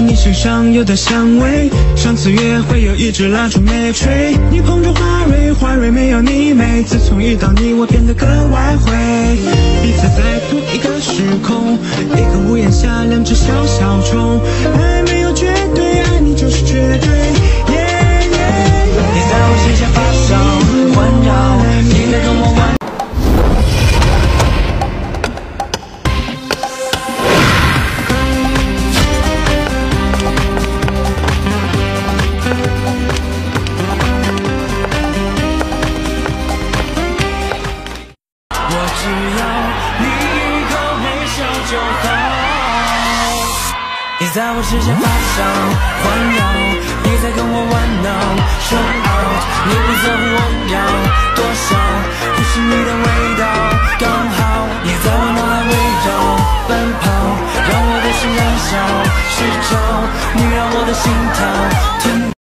你身上有的香味。上次约会有一支蜡烛没吹，你捧着花蕊，花蕊没有你美。自从遇到你，我变得格外会。彼此在同一个时空，一个屋檐下，两只小小虫。只要你一个微笑就好。你在我视线发烧环绕，你在跟我玩闹，show out，你不在乎我要多少，不是你的味道刚好，你在我脑海围绕奔跑，让我的心燃烧，是找你让我的心跳